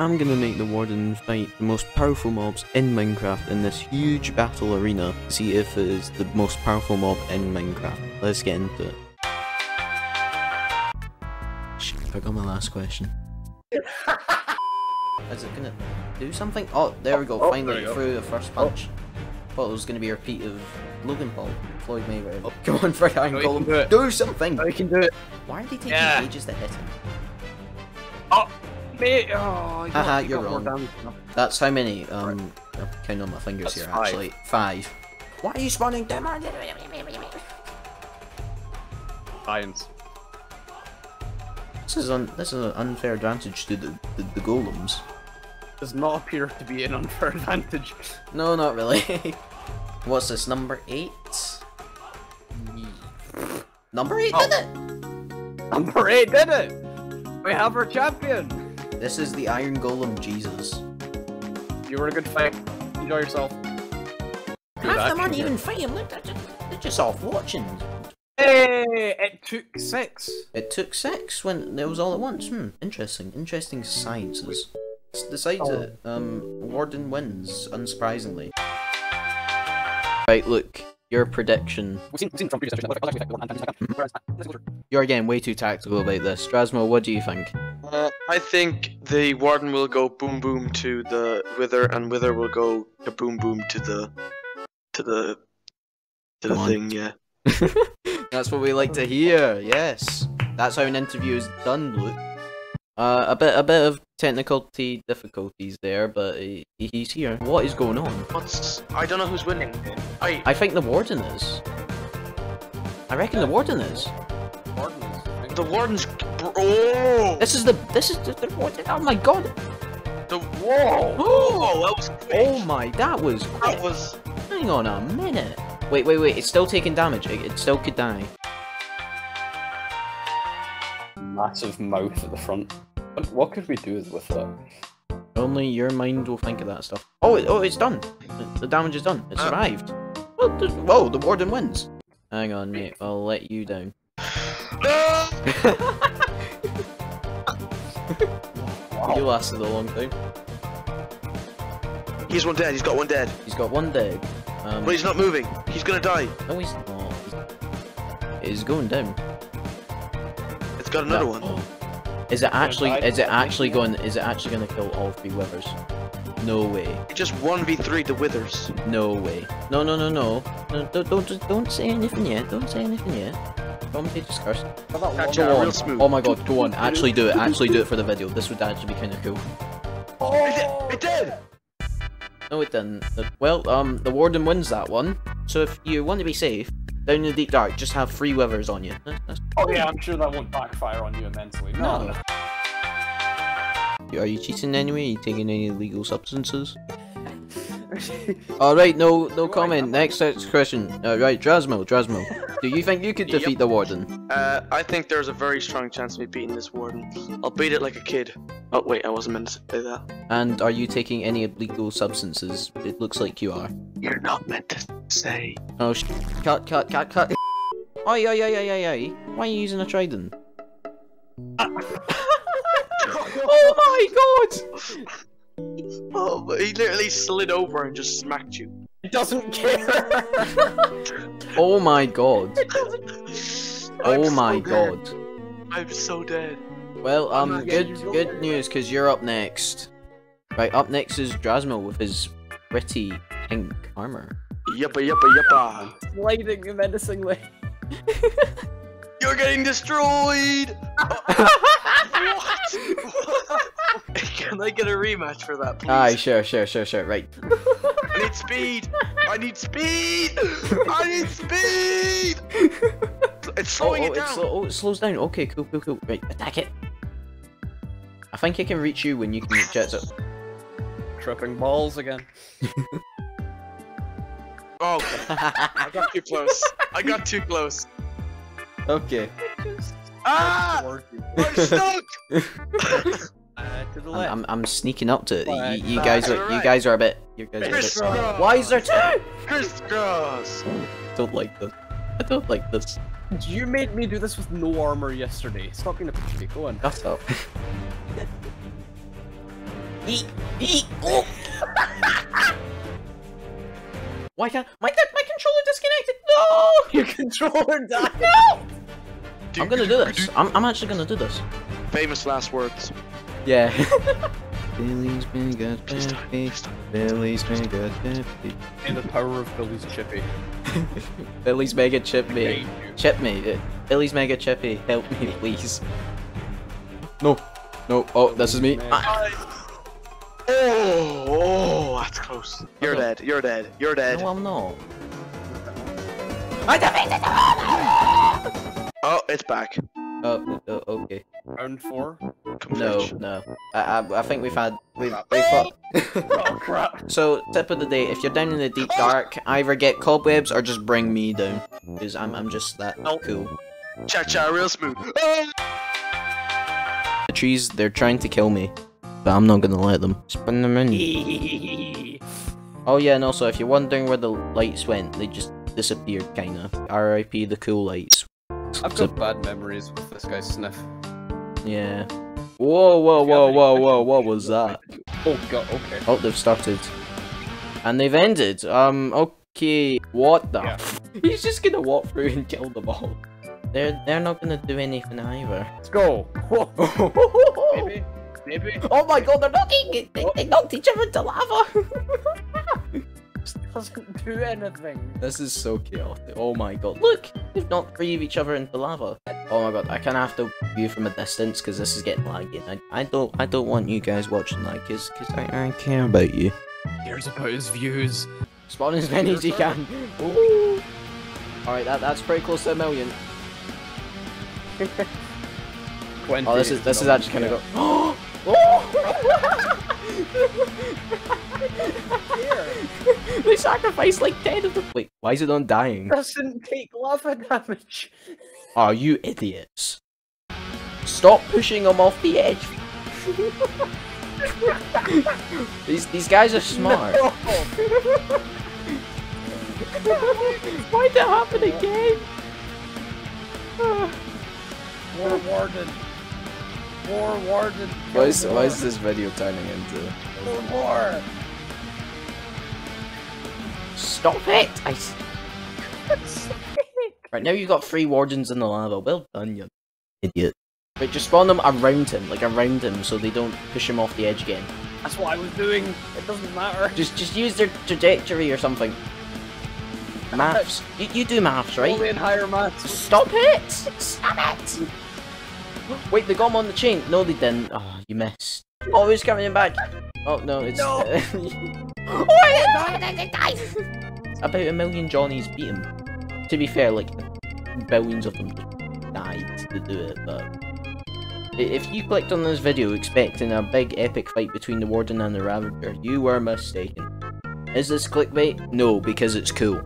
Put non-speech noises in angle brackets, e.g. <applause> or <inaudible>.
I'm gonna make the Warden fight the most powerful mobs in Minecraft in this huge battle arena. to See if it is the most powerful mob in Minecraft. Let's get into it. Shit, I forgot my last question. <laughs> Is it gonna do something? Oh, there we go. Oh, Finally go. through the first oh. punch. Thought it was gonna be a repeat of Logan Paul, Floyd Mayweather. Oh, <laughs> come on, Frank Iron No, Golem. do. Do something! I can do it. Why are they taking Yeah. ages to hit him? Oh. Oh, Haha, you you're got more wrong. damage. That's how many? Um, I'm counting on my fingers That's here. five. Actually, five. Why are you spawning down? Science. This is un this is an unfair advantage to the, the the golems. Does not appear to be an unfair <laughs> advantage. No, not really. <laughs> What's this? Number eight. Number eight Oh. did it. Number eight did it. We have our champion. This is the Iron Golem Jesus. You were a good fight. Enjoy yourself. Good Half them aren't action even fighting. They're just, they're just off watching. Hey, it took six. It took six when it was all at once. Hmm, interesting. Interesting sciences. S- Decides Oh. it. Um, Warden wins, unsurprisingly. Right, look. Your prediction. We've seen, we've seen from previous sessions that was actually one time. Whereas, let's. You're getting way too tactical about this. Drasmo, what do you think? Uh, I think the warden will go boom boom to the wither, and wither will go to boom boom to the to the to the on. thing. Yeah. <laughs> That's what we like to hear. Yes, that's how an interview is done, Luke. Uh, a bit, a bit of technical difficulties there, but he, he's here. What is going on? What's I don't know who's winning. I I think the warden is. I reckon the warden is. Gordon is- the warden's oh This is the, this is the, the warden. Oh my god. the whoa <gasps> oh that was quick. Oh my, that was that was Hang on a minute. Wait, wait, wait. It's still taking damage. It, it still could die. Massive mouth at the front. What, what could we do with that? Only your mind will think of that stuff. Oh, it, oh, it's done. The, the damage is done. It Uh. survived. Well, the, whoa, the warden wins. Hang on, mate. I'll let you down. no <laughs> You lasted a long time. he's one dead he's got one dead He's got one dead. Um, but he's not moving he's gonna die no, he's not. He's going down. It's got another No. one Is it actually? Is it actually going? Is it actually going to kill all three withers? No way. Just 1v3 the withers No way. No, no, no, no. no don't, don't, don't say anything yet. Don't say anything yet. Commentator's curse. Catch Go on. Oh my god, go on. Actually do it. Actually do it for the video. This would actually be kind of cool. it did, it did No, it didn't. Well, um, the warden wins that one. So if you want to be safe, down in the deep dark, just have three withers on you. That's- that's- Oh yeah, I'm sure that won't backfire on you immensely. No, No. Are you cheating anyway? Are you taking any illegal substances? <laughs> Alright, no no comment. Next next question. Uh, right, Drasmo, Drasmo. Do you think you could <laughs> Yep. defeat the warden? Uh, I think there's a very strong chance of me beating this warden. I'll beat it like a kid. Oh wait, I wasn't meant to say that. And are you taking any illegal substances? It looks like you are. You're not meant to say. Oh, sh- cut, cut, cut, cut. Oi, oi, oi, oi, oi, oi. Why are you using a trident? <laughs> oh my god! Oh, but he literally slid over and just smacked you. He doesn't care. <laughs> Oh my god. <laughs> I'm Oh so my dead. god. I'm so dead. Well, um, not good, getting good news, because you're up next. Right, up next is Drasmo with his pretty pink armor. Yuppa yuppa yuppa. Sliding menacingly. You're getting destroyed! what? <laughs> Can I get a rematch for that, please? Aye, sure, sure, sure, sure, right. I need speed! I need speed! I need speed! It's Oh, slowing oh, it oh, it's down! slow- oh, it slows down. Okay, cool, cool, cool. Right, attack it. I think it can reach you when you can reach it. So... Tripping balls again. Oh, <laughs> I got too close. I got too close. Okay. Ah! <laughs> I'm stuck! <laughs> Uh, to the I'm, left. I'm, I'm sneaking up to. Right, You, you guys are the you guys are a bit. You guys are a bit. Crisscross. Why is there two? Crisscross! don't like this. I don't like this. You made me do this with no armor yesterday. Stop being a bitch. Go on. Shut up. Eat, eat, oh. Why can't my my controller disconnected? No! <laughs> Your controller died. I'm gonna do this. I'm I'm actually gonna do this. Famous last words. Yeah. <laughs> Billy's mega Please don't, chippy. please don't. Billy's mega chippy. In the power of Billy's Chippy. <laughs> Billy's mega chip me. Thank. Chip me. Uh, Billy's mega chippy. Help me, please. No. No. Oh, this is me. Man. Ah, Oh, oh, that's close. You're Okay. dead. You're dead. You're dead. No, I'm not. Oh, it's back. Oh, uh, okay. Round four. No, no. I, I, I think we've had we've, Crap. we've Oh <laughs> crap. so tip of the day: if you're down in the deep dark, either get cobwebs or just bring me down, because I'm I'm just that Oh. cool. Cha cha, real smooth. Oh! The trees, they're trying to kill me, but I'm not gonna let them. Spin them in. <laughs> Oh yeah, and also if you're wondering where the lights went, they just disappeared, kinda. R.I.P. the cool lights. I've got bad memories with this guy's sniff. Yeah. Whoa, whoa, whoa, whoa, whoa! What was that? Oh god, okay. Oh, they've started. And they've ended. Um, okay. What the? Yeah. f- <laughs> He's just gonna walk through and kill them all. They're they're not gonna do anything either. Let's go. Whoa. <laughs> Maybe. Maybe. oh my god, they're knocking! They, they knocked each other into lava! <laughs> doesn't do anything. this is so chaotic. Oh my god. Look! They've knocked three of each other into lava. Oh my god, I kinda have to view from a distance because this is getting laggy. I, I don't I don't want you guys watching that because I, I care about you. Cares about his views. Spawn as many as you can. Alright, that, that's pretty close to a million. <laughs> Oh, this is this is actually kind of yeah. go. <gasps> Oh! <laughs> <laughs> Oh! they sacrificed like ten of them. Wait, why is it on dying? Doesn't take lava damage. Are you idiots? Stop pushing them off the edge. these these guys are smart. No. Why'd that happen again? More warden. More warden. Why is, why is this video turning into? Kill more. Stop it! I. s- <laughs> Right now you've got three wardens in the lava. Oh, well done, you idiot. Right, just spawn them around him, like around him, so they don't push him off the edge again. That's what I was doing. It doesn't matter. Just, just use their trajectory or something. Maths. <laughs> You, you do maths, right? Only right? in higher maths. Stop it! Stop it! Wait, they got him on the chain. No, they didn't. Oh, you missed. Oh, he's coming back? Oh no, it's. No. <laughs> oh, I About a million Johnnies beat him. To be fair, like billions of them died to do it, but if you clicked on this video expecting a big epic fight between the Warden and the Ravager, you were mistaken. Is this clickbait? No, because it's cool.